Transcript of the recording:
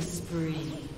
Spree.